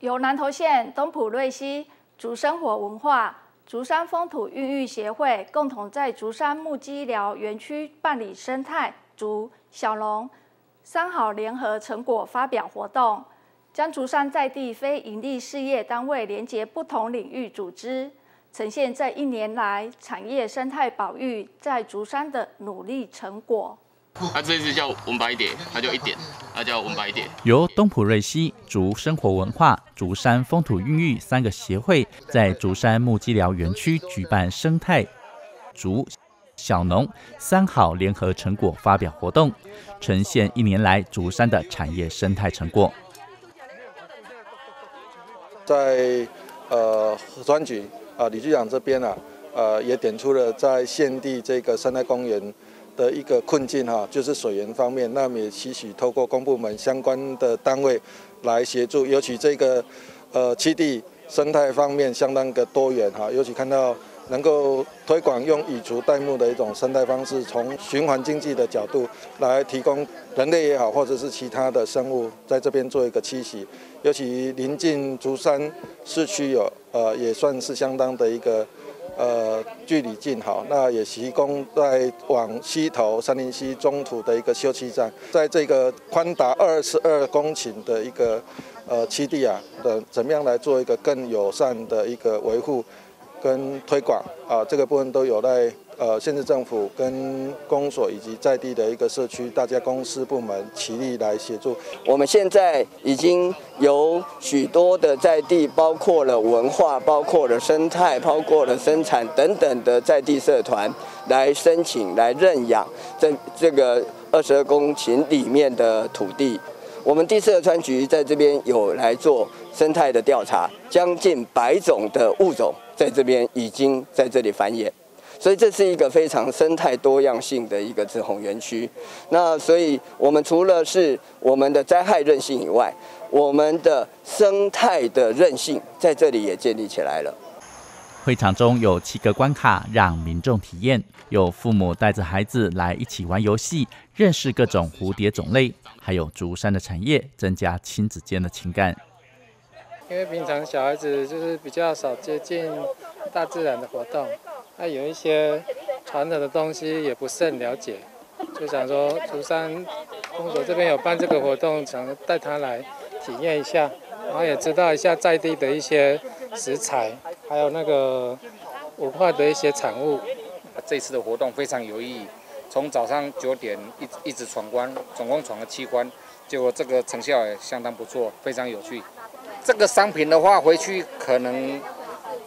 由南投县东埔瑞溪竹生活文化、竹山风土孕育协会共同在竹山木基疗园区办理生态竹小龙三好联合成果发表活动，将竹山在地非营利事业单位连接不同领域组织，呈现这一年来产业生态保育在竹山的努力成果。它这只叫文白蝶，它就一点，它叫文白蝶。由东浦瑞溪竹生活文化、竹山风土孕育三个协会在竹山木基疗园区举办生态竹小农三好联合成果发表活动，呈现一年来竹山的产业生态成果。在呃河川局啊李局长这边啊，呃也点出了在现地这个生态公园。的一个困境哈，就是水源方面，那么也期许透过公部门相关的单位来协助，尤其这个呃七地生态方面相当的多元哈，尤其看到能够推广用以竹代木的一种生态方式，从循环经济的角度来提供人类也好，或者是其他的生物在这边做一个栖息，尤其临近竹山市区有呃也算是相当的一个。呃，距离近好，那也提供在往西头三林溪中途的一个休憩站，在这个宽达二十二公顷的一个呃基地啊的，怎么样来做一个更友善的一个维护跟推广啊，这个部分都有待。呃，县市政府跟公所以及在地的一个社区，大家公司部门齐力来协助。我们现在已经有许多的在地，包括了文化、包括了生态、包括了生产等等的在地社团来申请来认养这这个二十二公顷里面的土地。我们地社川局在这边有来做生态的调查，将近百种的物种在这边已经在这里繁衍。所以这是一个非常生态多样性的一个紫红园区。那所以我们除了是我们的灾害韧性以外，我们的生态的韧性在这里也建立起来了。会场中有七个关卡让民众体验，有父母带着孩子来一起玩游戏，认识各种蝴蝶种类，还有竹山的产业，增加亲子间的情感。因为平常小孩子就是比较少接近大自然的活动。那有一些传统的东西也不是很了解，就想说竹山公所这边有办这个活动，想带他来体验一下，然后也知道一下在地的一些食材，还有那个文化的一些产物。这次的活动非常有意义，从早上九点一一直闯关，总共闯了七关，结果这个成效也相当不错，非常有趣。这个商品的话，回去可能。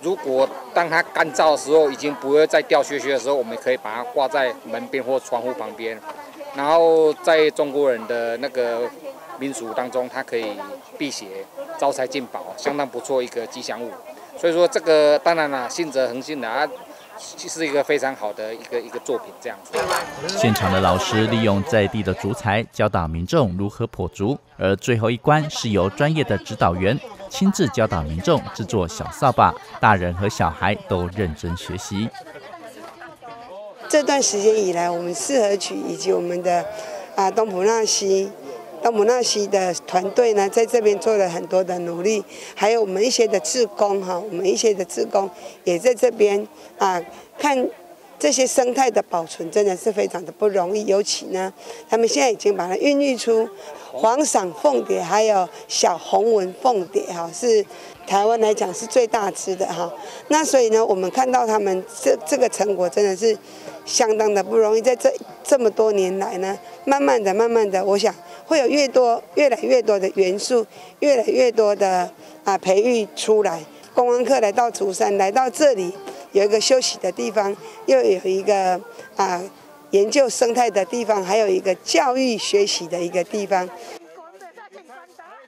如果当它干燥的时候，已经不会再掉屑屑的时候，我们可以把它挂在门边或窗户旁边。然后在中国人的那个民俗当中，它可以辟邪、招财进宝，相当不错一个吉祥物。所以说这个当然了，信则恒信的啊，是一个非常好的一个一个作品这样子。现场的老师利用在地的竹材教导民众如何破竹，而最后一关是由专业的指导员。亲自教导民众制作小扫把，大人和小孩都认真学习。这段时间以来，我们四合曲以及我们的啊东普纳西、东普纳西的团队呢，在这边做了很多的努力，还有我们一些的志工哈，我们一些的志工也在这边啊看。这些生态的保存真的是非常的不容易，尤其呢，他们现在已经把它孕育出黄伞凤蝶，还有小红纹凤蝶，哈，是台湾来讲是最大只的哈。那所以呢，我们看到他们这这个成果真的是相当的不容易，在这这么多年来呢，慢慢的、慢慢的，我想会有越多、越来越多的元素，越来越多的啊培育出来。公安客来到竹山，来到这里。有一个休息的地方，又有一个啊研究生态的地方，还有一个教育学习的一个地方。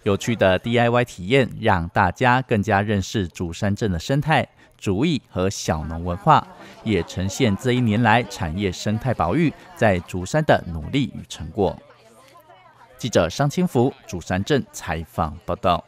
有趣的 DIY 体验，让大家更加认识竹山镇的生态、竹艺和小农文化，也呈现这一年来产业生态保育在竹山的努力与成果。记者商清福，竹山镇采访报道。